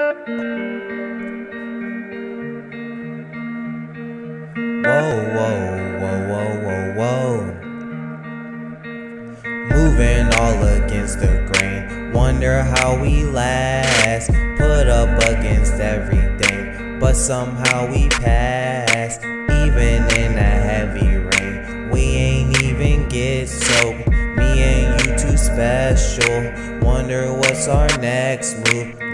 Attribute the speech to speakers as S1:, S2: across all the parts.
S1: Whoa, whoa, whoa, whoa, whoa, whoa. Moving all against the grain. Wonder how we last. Put up against everything, but somehow we pass. Even in a heavy rain, we ain't even get soaked. Me and you too special. Wonder what's our next move.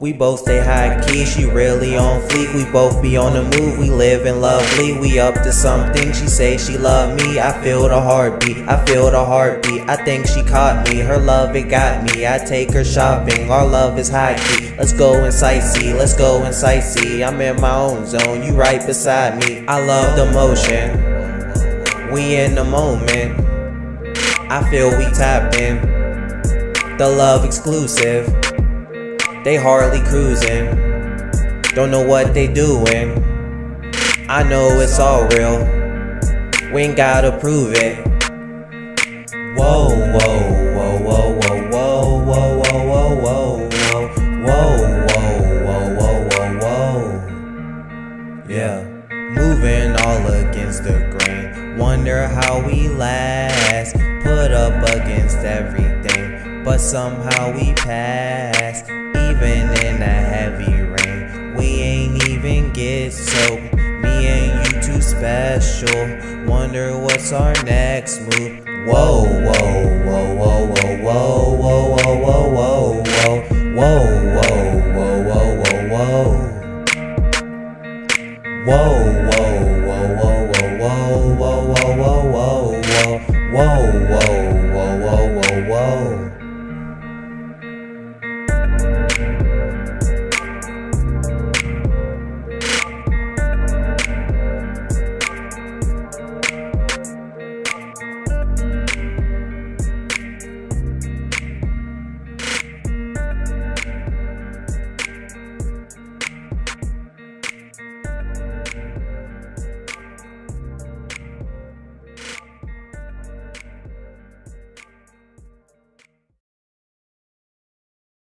S1: We both stay high key, she really on fleek. We both be on the move, we living lovely. We up to something, she say she love me. I feel the heartbeat, I feel the heartbeat. I think she caught me, her love it got me. I take her shopping, our love is high key. Let's go and sightsee, let's go and sightsee. I'm in my own zone, you right beside me. I love the motion, we in the moment. I feel we tapping, the love exclusive. They hardly cruising, don't know what they doing. I know it's all real, we ain't gotta prove it. Whoa, whoa, whoa, whoa, whoa, whoa, whoa, whoa, whoa, whoa, whoa, whoa, whoa, whoa, whoa. whoa. Yeah, moving all against the grain. Wonder how we last. Put up against everything, but somehow we pass even in a heavy rain. We ain't even get soaked. Me and you too special. Wonder what's our next move. Whoa, whoa, whoa, whoa, whoa, whoa, whoa, whoa, whoa, whoa, whoa, whoa, whoa, whoa, whoa, whoa, whoa. Whoa, whoa.